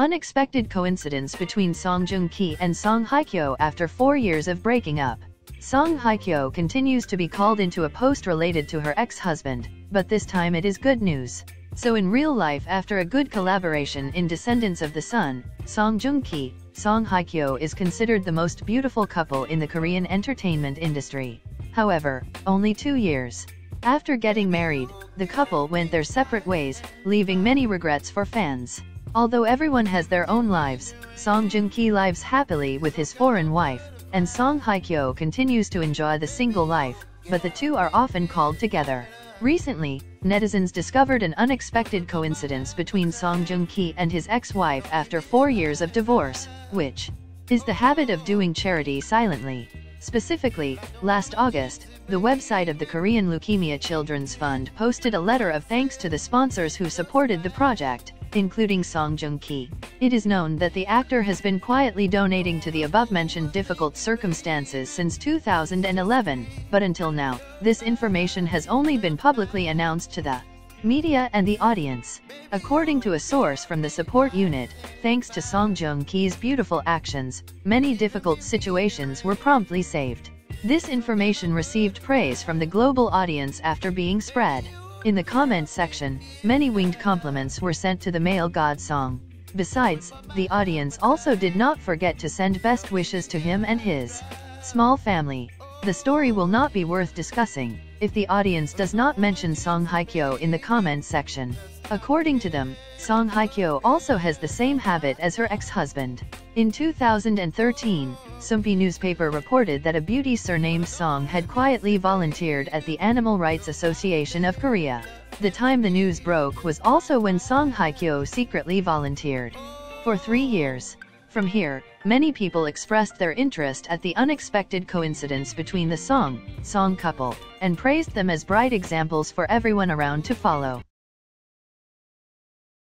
Unexpected coincidence between Song Joong Ki and Song Hye Kyo after four years of breaking up. Song Hye Kyo continues to be called into a post related to her ex-husband, but this time it is good news. So in real life after a good collaboration in Descendants of the Sun, Song Joong Ki, Song Hye Kyo is considered the most beautiful couple in the Korean entertainment industry. However, only two years. After getting married, the couple went their separate ways, leaving many regrets for fans. Although everyone has their own lives, Song Joong Ki lives happily with his foreign wife, and Song Hye Kyo continues to enjoy the single life, but the two are often called together. Recently, netizens discovered an unexpected coincidence between Song Joong Ki and his ex-wife after four years of divorce, which is the habit of doing charity silently. Specifically, last August, the website of the Korean Leukemia Children's Fund posted a letter of thanks to the sponsors who supported the project, including Song Joong Ki. It is known that the actor has been quietly donating to the above-mentioned difficult circumstances since 2011, but until now, this information has only been publicly announced to the media and the audience. According to a source from the support unit, thanks to Song Joong Ki's beautiful actions, many difficult situations were promptly saved. This information received praise from the global audience after being spread. In the comments section, many winged compliments were sent to the male god Song. Besides, the audience also did not forget to send best wishes to him and his small family. The story will not be worth discussing, if the audience does not mention Song Hye Kyo in the comments section. According to them, Song Hye Kyo also has the same habit as her ex-husband. In 2013, Soompi newspaper reported that a beauty surnamed Song had quietly volunteered at the Animal Rights Association of Korea. The time the news broke was also when Song Hye Kyo secretly volunteered. For three years. From here, many people expressed their interest at the unexpected coincidence between the Song, Song couple, and praised them as bright examples for everyone around to follow.